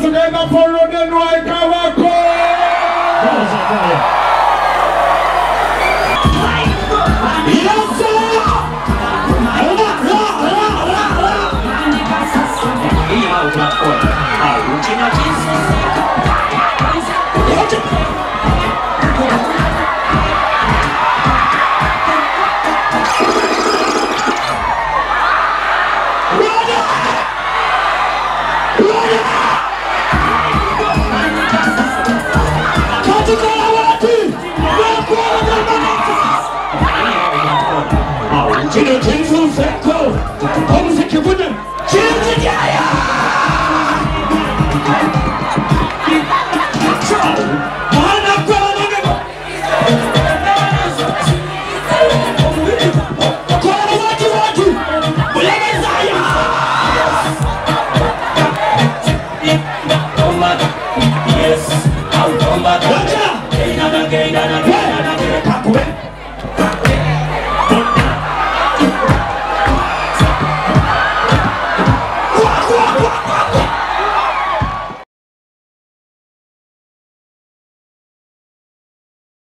together for Roden Roy 하나과 하나가 걸어와지 와지 물러가사야. Yes, I'm from Bata. 여자